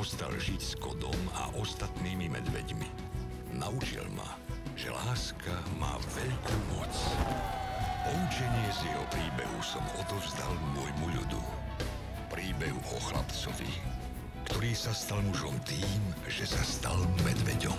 ostal žiť s kodom a ostatnými medveďmi. Naučil ma, že láska má veľkú moc. Poučenie z jeho príbehu som odovzdal môjmu ľudu. Príbehu o chlapcovi, ktorý sa stal mužom tým, že sa stal medveďom.